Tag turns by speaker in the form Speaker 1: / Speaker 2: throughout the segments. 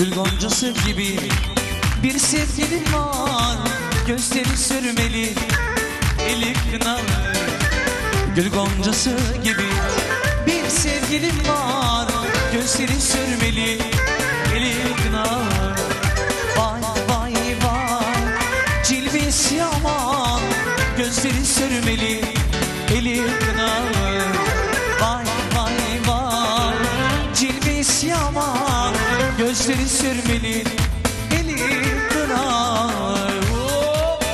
Speaker 1: Gül goncası gibi bir sevgilim var. Gözleri sürmeli eli kınalı. Gül goncası gibi bir sevgilim var. Gözleri sürmeli eli kınalı. Vay vay vay cilvesi yaman Gözleri sürmeli eli kınalı. Vay vay vay cilvesi yaman Gözleri sürmeli eli kınalı Hop!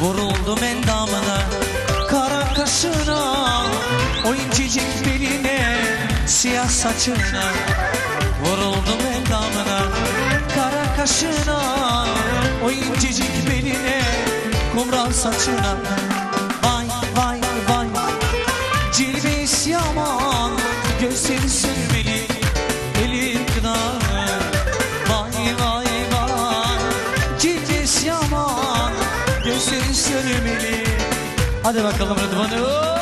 Speaker 1: Vuruldum endamına Kara kaşına O incecik beline Siyah saçına Vuruldum endamına Kara kaşına O incecik beline Kumral saçına. Vay vay vay Cilvesi yaman Gözleri sürmeli Elin kınalı Vay vay vay Cilvesi yaman Gözleri sürmeli. Hadi bakalım Rıdvan'ı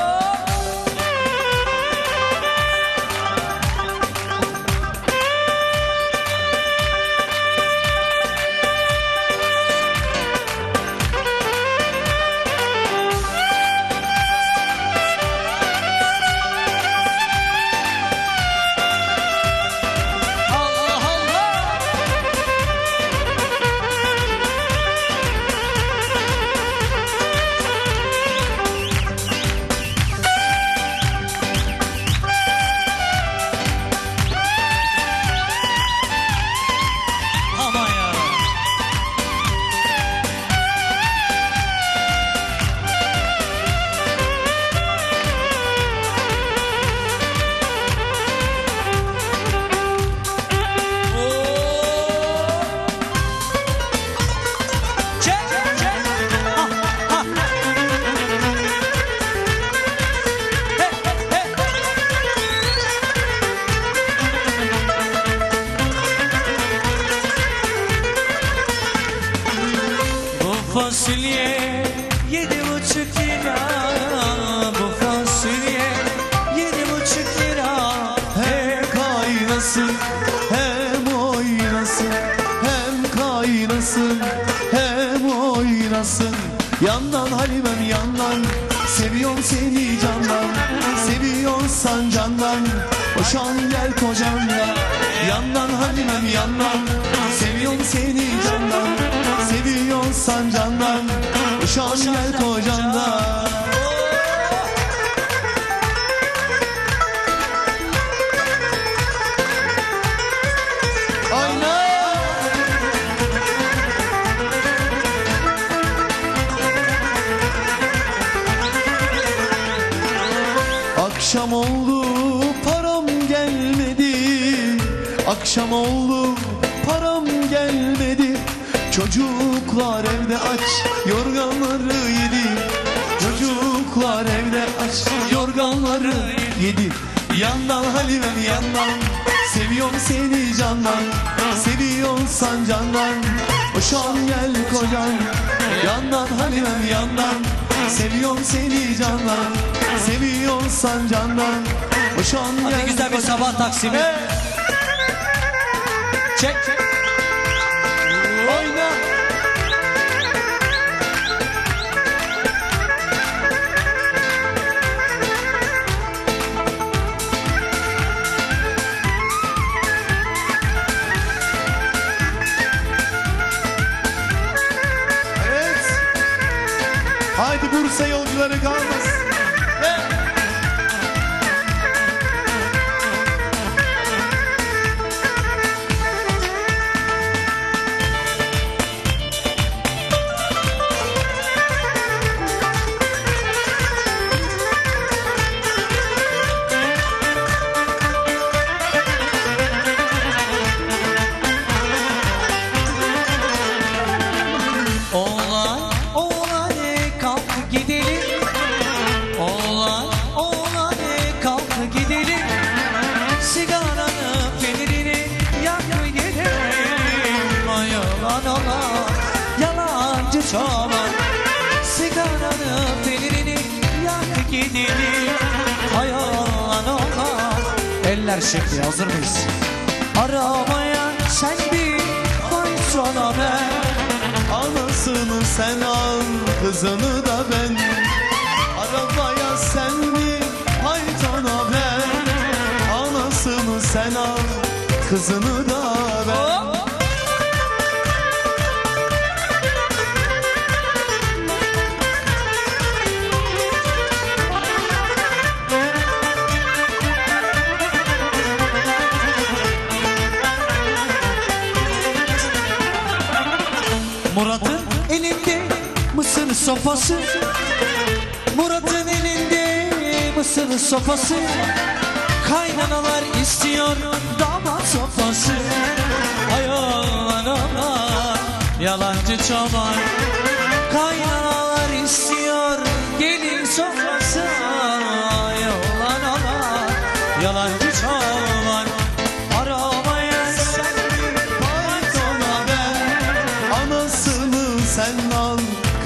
Speaker 1: fasulye yedi buçuk lira Bu fasulye yedi buçuk lira
Speaker 2: Hem kaynasın hem oynasın Hem kaynasın hem oynasın. Yandan Halimem yandan Seviyorum seni candan Seviyorsan candan Boşan gel kocanla Yandan Halimem yandan Seviyorum seni candan Seviyorsan candan Boşan gel kocanla Aynen. Akşam oldu param gelmedi. Akşam oldu Çocuklar evde aç yorganları yedi. Çocuklar evde aç yorganları yedi. Yandan Halimem yandan. Seviyorum seni candan Seviyorsan candan. Boşan gel kocan Yandan Halimem yandan. Seviyorum seni candan Seviyorsan candan. Boşan gel
Speaker 1: Hadi güzel bir sabah taksimi
Speaker 2: Bursa yolcuları kalmasın
Speaker 1: dili Hayal olmaz Eller şekli hazır mıyız? Aramaya sen bir Koysana ben
Speaker 2: Anasını sen al Kızını da ben Arabaya sen bir Haytana ben Anasını sen al Kızını da ben oh!
Speaker 1: Murat'ın elinde mısır sopası. Murat'ın elinde mısır sopası. Kaynanalar istiyor damat sopası. Ayol analar yalancı çoban. Kaynanalar istiyor gelin sofrası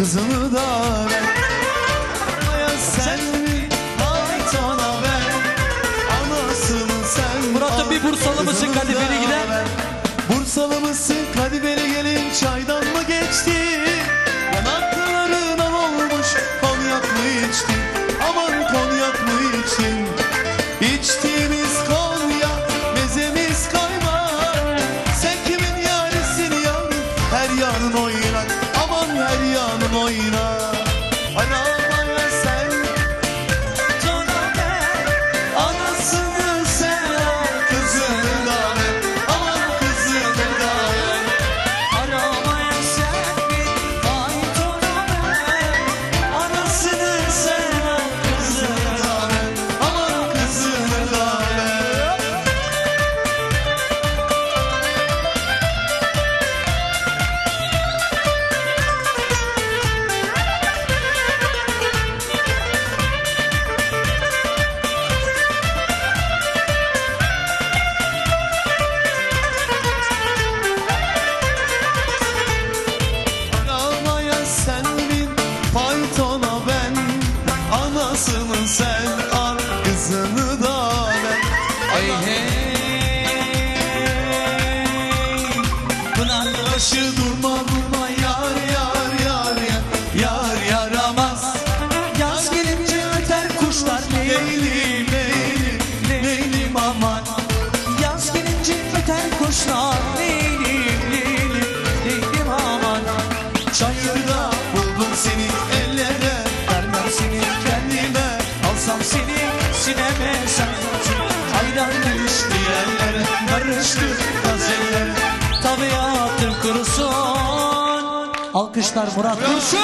Speaker 2: kızını da Para şeytana ben Anasının sen.
Speaker 1: arkadaşlar Murat Kurşun.